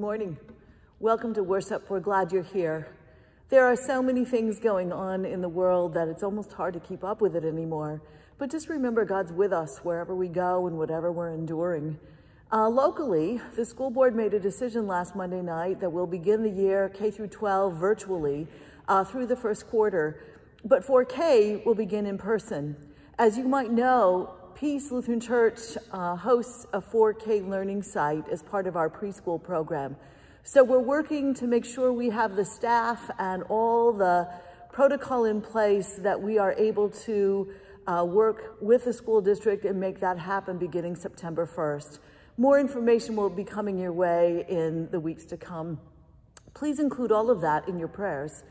Morning. Welcome to worship. We're glad you're here. There are so many things going on in the world that it's almost hard to keep up with it anymore. But just remember God's with us wherever we go and whatever we're enduring. Uh, locally, the school board made a decision last Monday night that we'll begin the year K through 12 virtually uh, through the first quarter, but 4K will begin in person. As you might know, Peace Lutheran Church uh, hosts a 4K learning site as part of our preschool program. So we're working to make sure we have the staff and all the protocol in place that we are able to uh, work with the school district and make that happen beginning September 1st. More information will be coming your way in the weeks to come. Please include all of that in your prayers.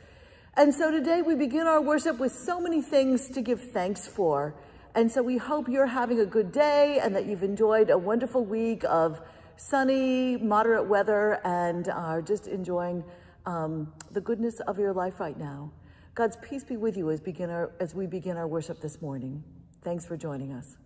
And so today we begin our worship with so many things to give thanks for. And so we hope you're having a good day and that you've enjoyed a wonderful week of sunny, moderate weather and are just enjoying um, the goodness of your life right now. God's peace be with you as, begin our, as we begin our worship this morning. Thanks for joining us.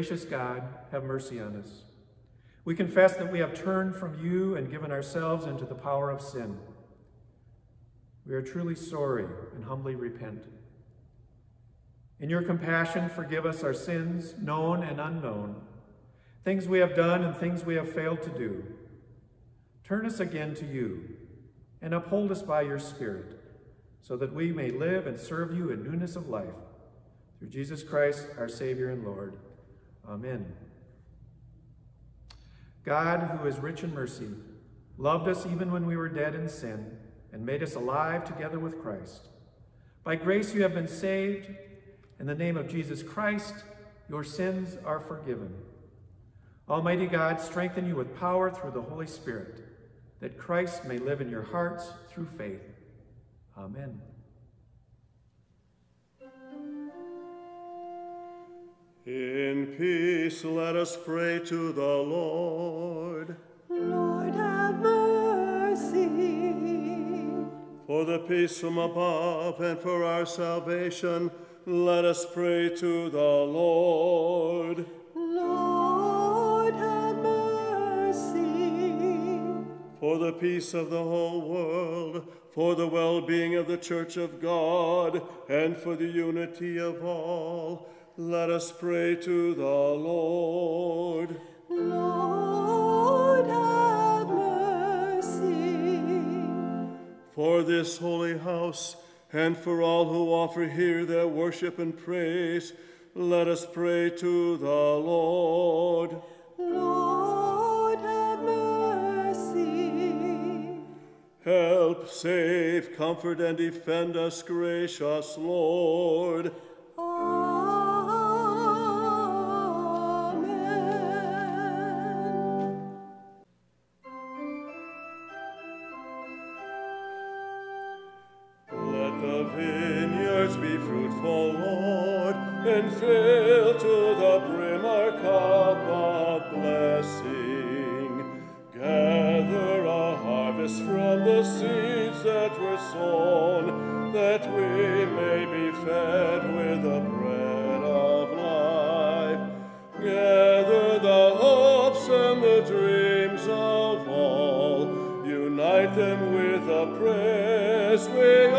Gracious God, have mercy on us. We confess that we have turned from you and given ourselves into the power of sin. We are truly sorry and humbly repent. In your compassion, forgive us our sins, known and unknown, things we have done and things we have failed to do. Turn us again to you and uphold us by your Spirit, so that we may live and serve you in newness of life. Through Jesus Christ, our Savior and Lord. Amen. God, who is rich in mercy, loved us even when we were dead in sin and made us alive together with Christ. By grace you have been saved. In the name of Jesus Christ, your sins are forgiven. Almighty God, strengthen you with power through the Holy Spirit, that Christ may live in your hearts through faith. Amen. In peace, let us pray to the Lord. Lord, have mercy. For the peace from above and for our salvation, let us pray to the Lord. Lord, have mercy. For the peace of the whole world, for the well being of the Church of God, and for the unity of all, let us pray to the Lord. Lord, have mercy. For this holy house, and for all who offer here their worship and praise, let us pray to the Lord. Lord, have mercy. Help, save, comfort, and defend us, gracious Lord. That we may be fed with the bread of life. Gather the hopes and the dreams of all, unite them with the praise we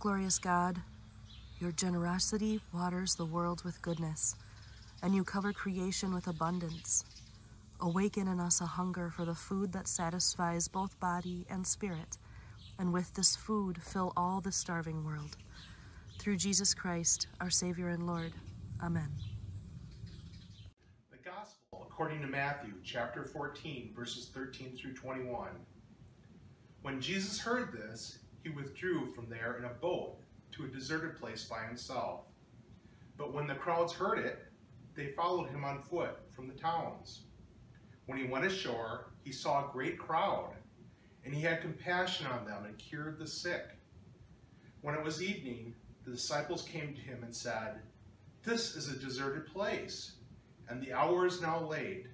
Glorious God, your generosity waters the world with goodness, and you cover creation with abundance. Awaken in us a hunger for the food that satisfies both body and spirit, and with this food fill all the starving world. Through Jesus Christ, our Savior and Lord. Amen. The Gospel according to Matthew chapter 14, verses 13 through 21. When Jesus heard this, he withdrew from there in a boat to a deserted place by himself. But when the crowds heard it, they followed him on foot from the towns. When he went ashore, he saw a great crowd, and he had compassion on them and cured the sick. When it was evening, the disciples came to him and said, This is a deserted place and the hour is now late.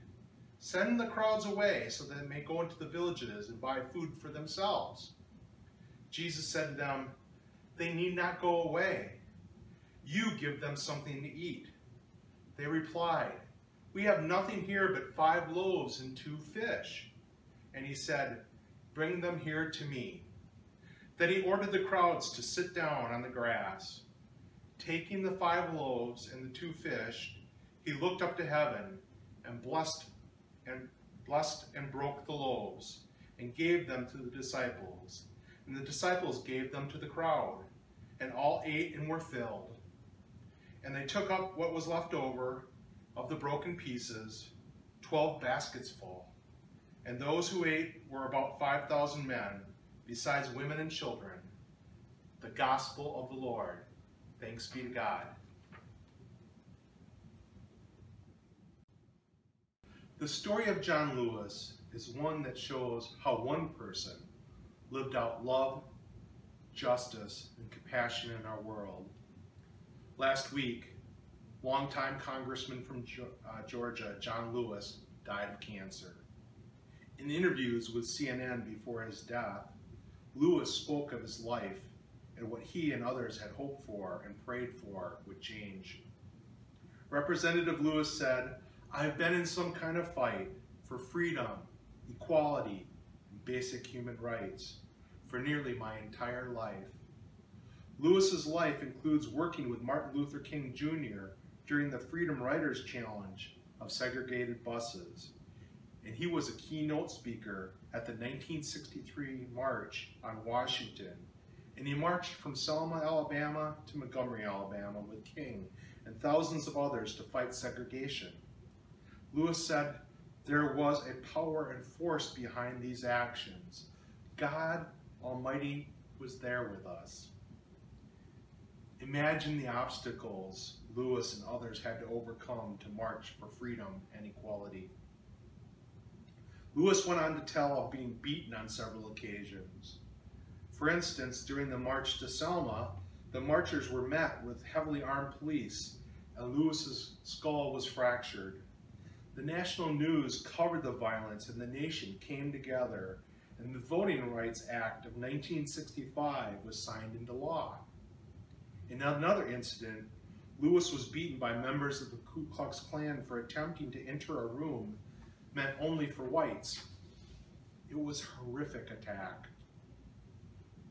Send the crowds away so that they may go into the villages and buy food for themselves. Jesus said to them, They need not go away. You give them something to eat. They replied, We have nothing here but five loaves and two fish. And he said, Bring them here to me. Then he ordered the crowds to sit down on the grass. Taking the five loaves and the two fish, he looked up to heaven and blessed and blessed and broke the loaves and gave them to the disciples. And the disciples gave them to the crowd, and all ate and were filled. And they took up what was left over of the broken pieces, twelve baskets full. And those who ate were about five thousand men, besides women and children. The gospel of the Lord. Thanks be to God. The story of John Lewis is one that shows how one person lived out love, justice, and compassion in our world. Last week, longtime Congressman from uh, Georgia, John Lewis, died of cancer. In interviews with CNN before his death, Lewis spoke of his life and what he and others had hoped for and prayed for would change. Representative Lewis said, I've been in some kind of fight for freedom, equality, basic human rights for nearly my entire life. Lewis's life includes working with Martin Luther King Jr. during the Freedom Riders Challenge of segregated buses. And he was a keynote speaker at the 1963 March on Washington. And he marched from Selma, Alabama to Montgomery, Alabama with King and thousands of others to fight segregation. Lewis said, There was a power and force behind these actions. God Almighty was there with us. Imagine the obstacles Lewis and others had to overcome to march for freedom and equality. Lewis went on to tell of being beaten on several occasions. For instance, during the march to Selma, the marchers were met with heavily armed police and Lewis's skull was fractured. The national news covered the violence and the nation came together and the Voting Rights Act of 1965 was signed into law. In another incident, Lewis was beaten by members of the Ku Klux Klan for attempting to enter a room meant only for whites. It was a horrific attack.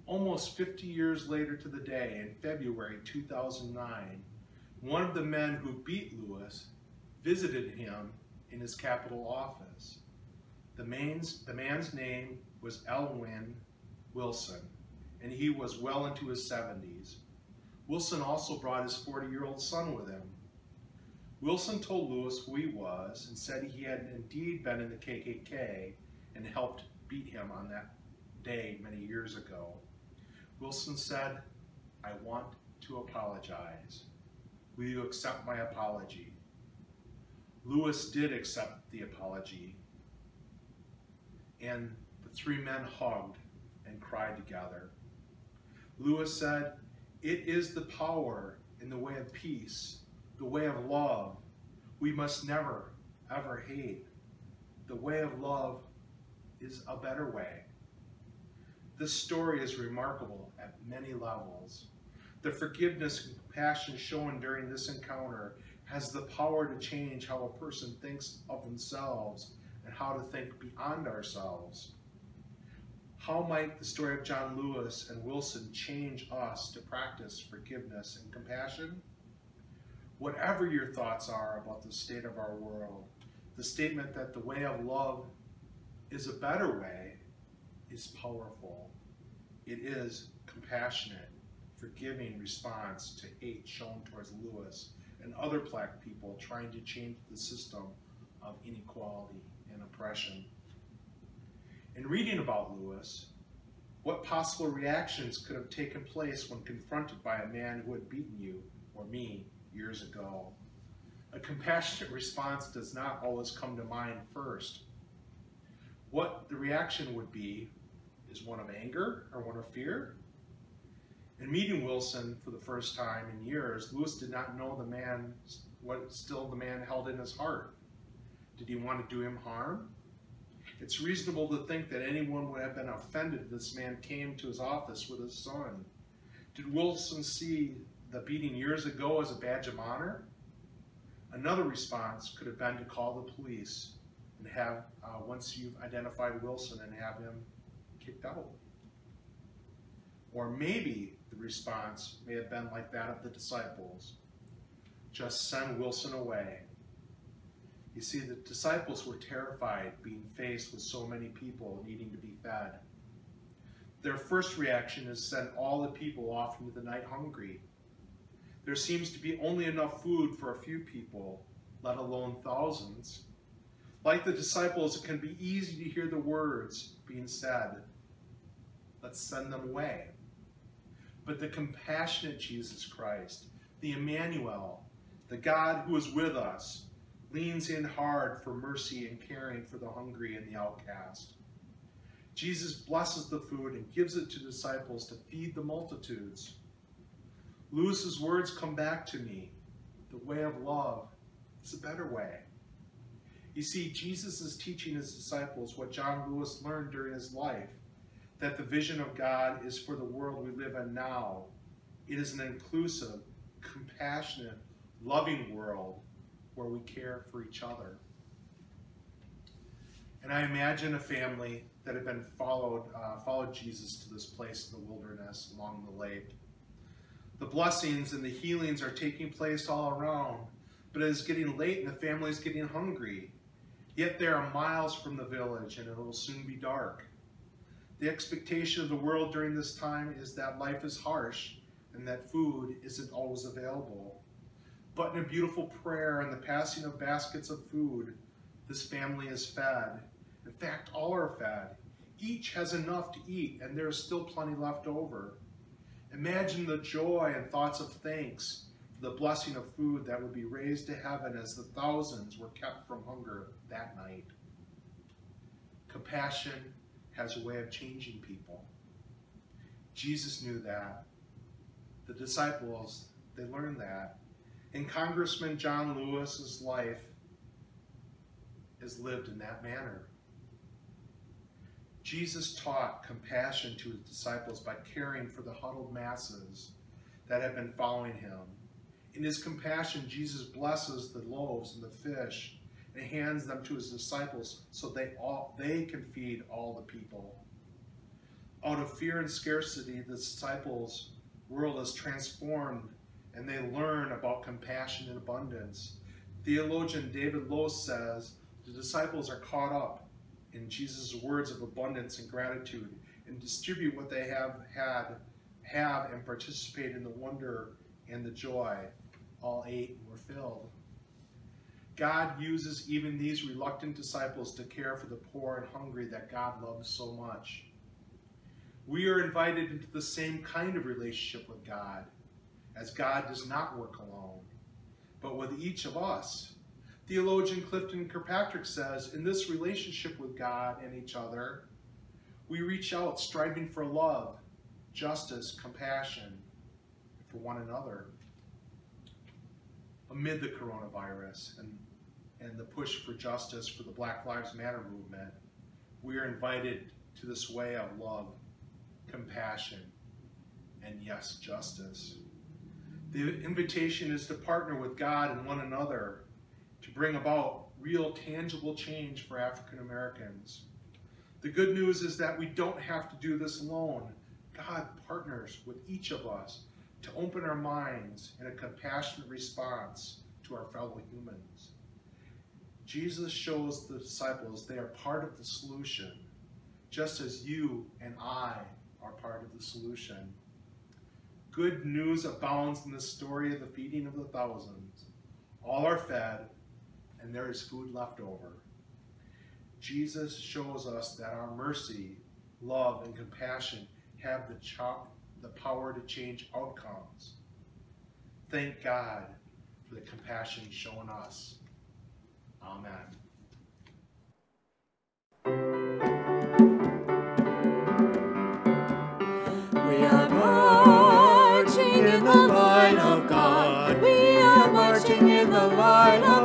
Almost 50 years later to the day, in February 2009, one of the men who beat Lewis visited him in his capital office. The man's, the man's name was Elwyn Wilson, and he was well into his 70s. Wilson also brought his 40-year-old son with him. Wilson told Lewis who he was and said he had indeed been in the KKK and helped beat him on that day many years ago. Wilson said, I want to apologize. Will you accept my apology? Lewis did accept the apology, and the three men hugged and cried together. Lewis said, It is the power in the way of peace, the way of love. We must never, ever hate. The way of love is a better way. This story is remarkable at many levels. The forgiveness and compassion shown during this encounter has the power to change how a person thinks of themselves and how to think beyond ourselves. How might the story of John Lewis and Wilson change us to practice forgiveness and compassion? Whatever your thoughts are about the state of our world, the statement that the way of love is a better way is powerful. It is compassionate, forgiving response to hate shown towards Lewis and other black people trying to change the system of inequality and oppression. In reading about Lewis, what possible reactions could have taken place when confronted by a man who had beaten you or me years ago? A compassionate response does not always come to mind first. What the reaction would be is one of anger or one of fear. In meeting Wilson for the first time in years, Lewis did not know the man, what still the man held in his heart. Did he want to do him harm? It's reasonable to think that anyone would have been offended if this man came to his office with his son. Did Wilson see the beating years ago as a badge of honor? Another response could have been to call the police and have, uh, once you've identified Wilson, and have him kicked out. Or maybe the response may have been like that of the disciples just send Wilson away. You see, the disciples were terrified being faced with so many people needing to be fed. Their first reaction is send all the people off into the night hungry. There seems to be only enough food for a few people, let alone thousands. Like the disciples, it can be easy to hear the words being said, let's send them away. But the compassionate Jesus Christ, the Emmanuel, the God who is with us, leans in hard for mercy and caring for the hungry and the outcast. Jesus blesses the food and gives it to disciples to feed the multitudes. Lewis's words come back to me. The way of love is a better way. You see, Jesus is teaching his disciples what John Lewis learned during his life, that the vision of God is for the world we live in now. It is an inclusive, compassionate, loving world where we care for each other. And I imagine a family that had been followed, uh, followed Jesus to this place in the wilderness along the lake. The blessings and the healings are taking place all around, but it is getting late and the family is getting hungry. Yet they are miles from the village and it will soon be dark. The expectation of the world during this time is that life is harsh and that food isn't always available. But in a beautiful prayer and the passing of baskets of food, This family is fed. In fact, all are fed. Each has enough to eat, and there is still plenty left over. Imagine the joy and thoughts of thanks for the blessing of food that would be raised to heaven as the thousands were kept from hunger that night. Compassion has a way of changing people. Jesus knew that. The disciples, they learned that. And Congressman John Lewis's life is lived in that manner. Jesus taught compassion to his disciples by caring for the huddled masses that have been following him. In his compassion, Jesus blesses the loaves and the fish and hands them to his disciples so they all they can feed all the people. Out of fear and scarcity, the disciples' world is transformed and they learn about compassion and abundance. Theologian David Lose says the disciples are caught up in Jesus' words of abundance and gratitude and distribute what they have had, have and participate in the wonder and the joy. All and were filled. God uses even these reluctant disciples to care for the poor and hungry that God loves so much. We are invited into the same kind of relationship with God, as God does not work alone, but with each of us. Theologian Clifton Kirkpatrick says, in this relationship with God and each other, we reach out striving for love, justice, compassion for one another. Amid the coronavirus and, and the push for justice for the Black Lives Matter movement, we are invited to this way of love, compassion, and yes, justice. The invitation is to partner with God and one another to bring about real tangible change for African Americans. The good news is that we don't have to do this alone. God partners with each of us to open our minds in a compassionate response to our fellow humans. Jesus shows the disciples they are part of the solution, just as you and I are part of the solution. Good news abounds in the story of the feeding of the thousands. All are fed, and there is food left over. Jesus shows us that our mercy, love, and compassion have the, the power to change outcomes. Thank God for the compassion shown us. Amen. We are marching in the light of God. We are marching in the light of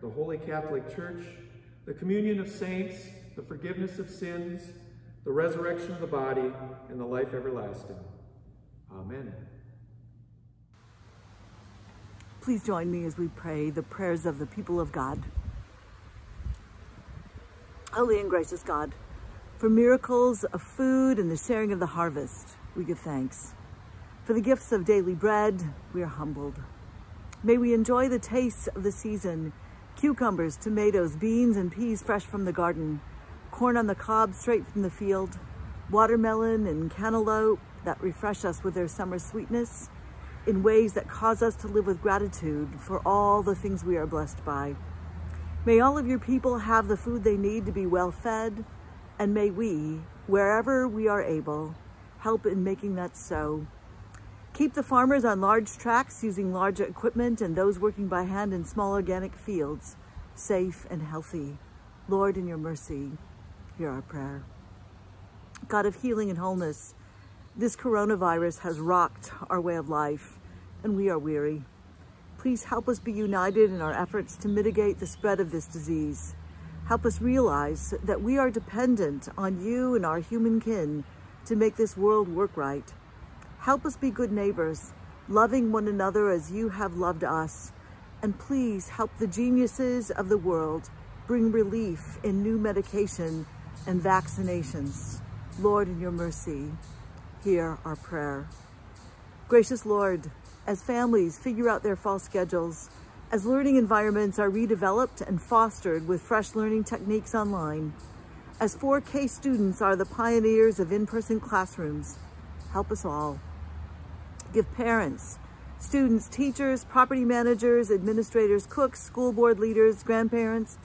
the Holy Catholic Church, the communion of saints, the forgiveness of sins, the resurrection of the body, and the life everlasting. Amen. Please join me as we pray the prayers of the people of God. Holy and gracious God, For miracles of food and the sharing of the harvest, we give thanks. For the gifts of daily bread, we are humbled. May we enjoy the tastes of the season, cucumbers, tomatoes, beans, and peas fresh from the garden, corn on the cob straight from the field, watermelon and cantaloupe that refresh us with their summer sweetness in ways that cause us to live with gratitude for all the things we are blessed by. May all of your people have the food they need to be well fed, and may we, wherever we are able, help in making that so. Keep the farmers on large tracks using large equipment and those working by hand in small organic fields safe and healthy. Lord, in your mercy, hear our prayer. God of healing and wholeness, this coronavirus has rocked our way of life, and we are weary. Please help us be united in our efforts to mitigate the spread of this disease. Help us realize that we are dependent on you and our human kin to make this world work right. Help us be good neighbors, loving one another as you have loved us. And please help the geniuses of the world bring relief in new medication and vaccinations. Lord, in your mercy, hear our prayer. Gracious Lord, as families figure out their fall schedules, as learning environments are redeveloped and fostered with fresh learning techniques online, as 4K students are the pioneers of in-person classrooms, help us all. Give parents, students, teachers, property managers, administrators, cooks, school board leaders, grandparents,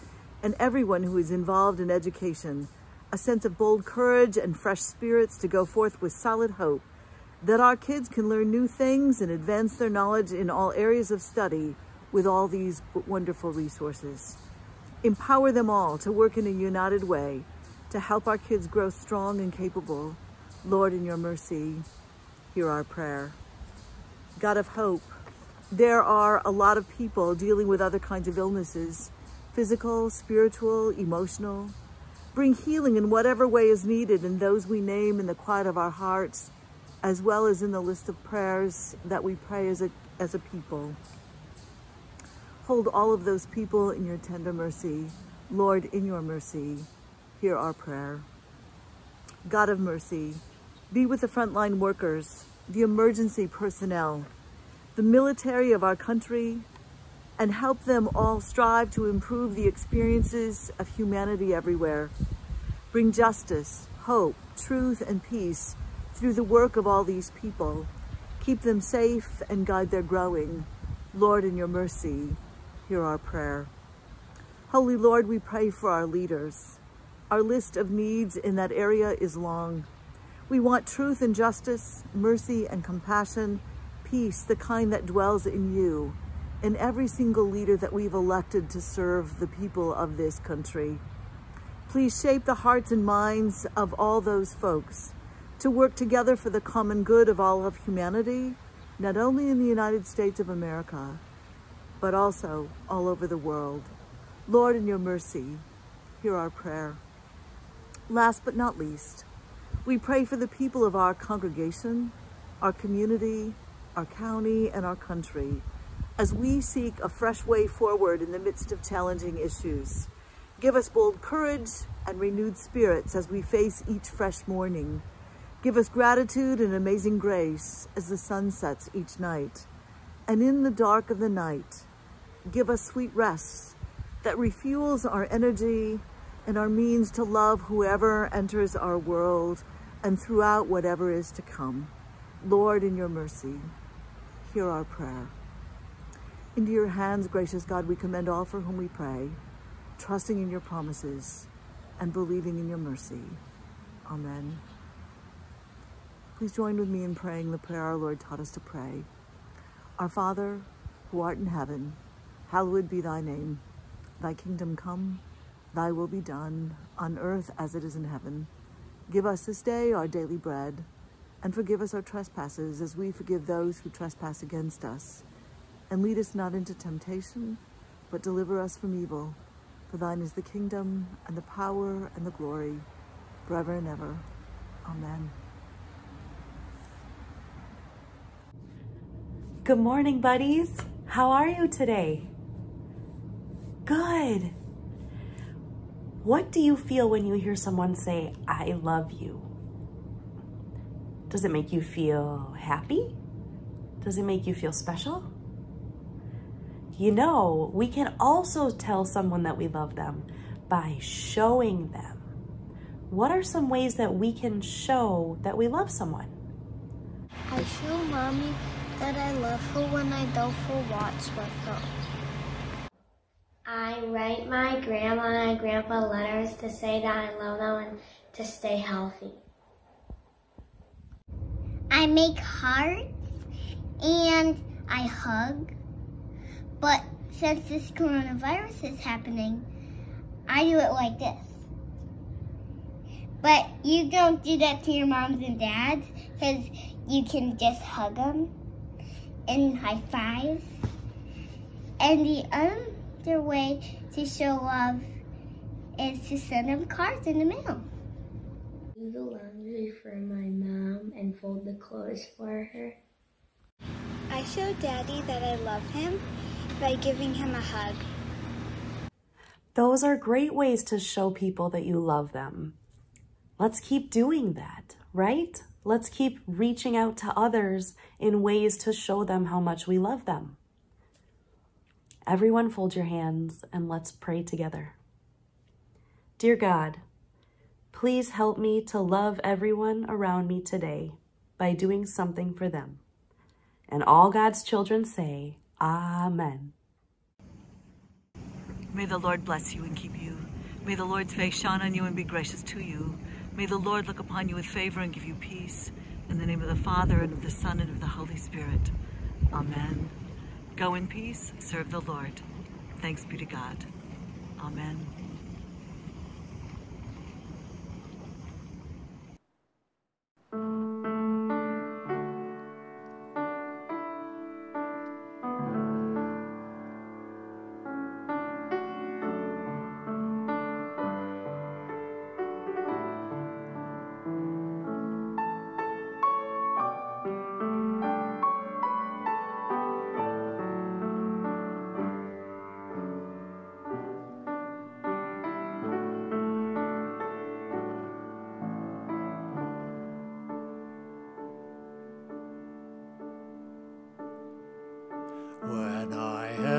and everyone who is involved in education a sense of bold courage and fresh spirits to go forth with solid hope that our kids can learn new things and advance their knowledge in all areas of study with all these wonderful resources. Empower them all to work in a united way to help our kids grow strong and capable. Lord, in your mercy, hear our prayer. God of hope, there are a lot of people dealing with other kinds of illnesses, physical, spiritual, emotional. Bring healing in whatever way is needed in those we name in the quiet of our hearts, as well as in the list of prayers that we pray as a, as a people. Hold all of those people in your tender mercy. Lord, in your mercy, hear our prayer. God of mercy, be with the frontline workers, the emergency personnel, the military of our country, and help them all strive to improve the experiences of humanity everywhere. Bring justice, hope, truth, and peace through the work of all these people. Keep them safe and guide their growing. Lord, in your mercy, hear our prayer. Holy Lord, we pray for our leaders. Our list of needs in that area is long. We want truth and justice, mercy and compassion, peace, the kind that dwells in you, in every single leader that we've elected to serve the people of this country. Please shape the hearts and minds of all those folks to work together for the common good of all of humanity, not only in the United States of America, but also all over the world. Lord, in your mercy, hear our prayer. Last but not least, we pray for the people of our congregation, our community, our county, and our country as we seek a fresh way forward in the midst of challenging issues. Give us bold courage and renewed spirits as we face each fresh morning. Give us gratitude and amazing grace as the sun sets each night. And in the dark of the night, give us sweet rest that refuels our energy and our means to love whoever enters our world and throughout whatever is to come. Lord, in your mercy, hear our prayer. Into your hands, gracious God, we commend all for whom we pray, trusting in your promises and believing in your mercy. Amen. Please join with me in praying the prayer our Lord taught us to pray. Our Father, who art in heaven, hallowed be thy name. Thy kingdom come, thy will be done, on earth as it is in heaven. Give us this day our daily bread, and forgive us our trespasses as we forgive those who trespass against us. And lead us not into temptation, but deliver us from evil. For thine is the kingdom, and the power, and the glory, forever and ever. Amen. Good morning, buddies. How are you today? Good. What do you feel when you hear someone say, I love you? Does it make you feel happy? Does it make you feel special? You know, we can also tell someone that we love them by showing them. What are some ways that we can show that we love someone? I show mommy that I love her when I go for walks with her. I write my grandma and grandpa letters to say that I love them and to stay healthy. I make hearts and I hug. But since this coronavirus is happening, I do it like this. But you don't do that to your moms and dads because you can just hug them and high five. And the other their way to show love is to send them cards in the mail. Do the laundry for my mom and fold the clothes for her. I show Daddy that I love him by giving him a hug. Those are great ways to show people that you love them. Let's keep doing that, right? Let's keep reaching out to others in ways to show them how much we love them. Everyone fold your hands and let's pray together. Dear God, please help me to love everyone around me today by doing something for them. And all God's children say, Amen. May the Lord bless you and keep you. May the Lord's face shine on you and be gracious to you. May the Lord look upon you with favor and give you peace. In the name of the Father, and of the Son, and of the Holy Spirit. Amen. Go in peace, serve the Lord. Thanks be to God. Amen.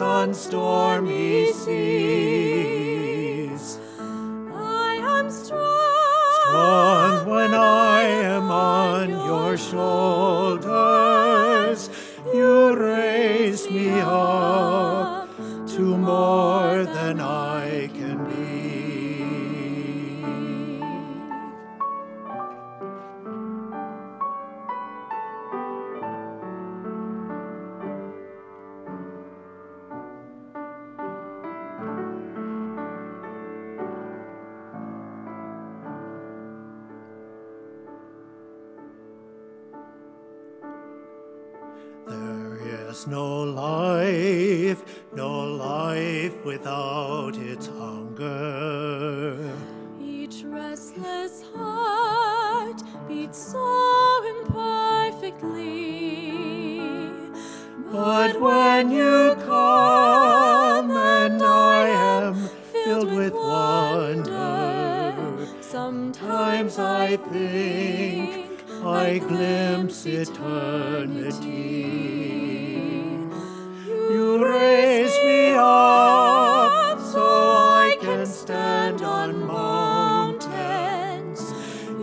on stormy seas. I am strong. Strong when I am on your shoulders, you raise me up to more than I can be.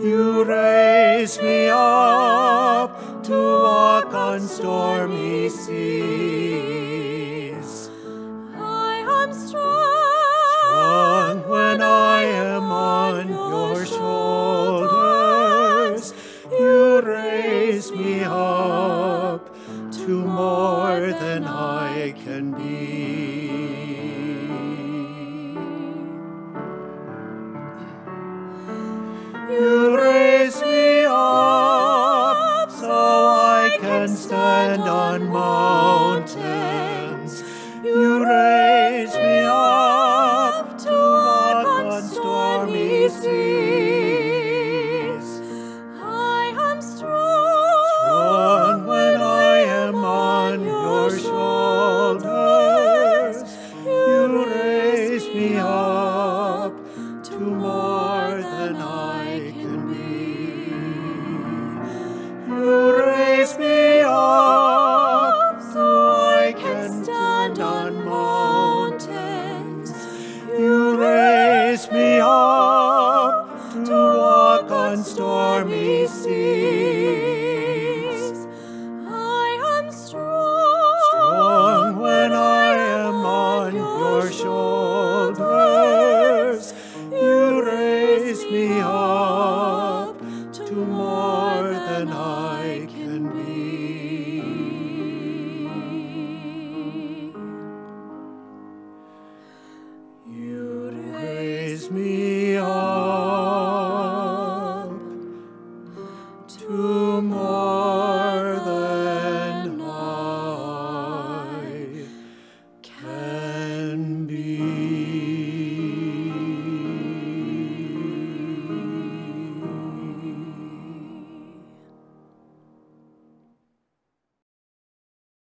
You raise me up to walk on stormy seas.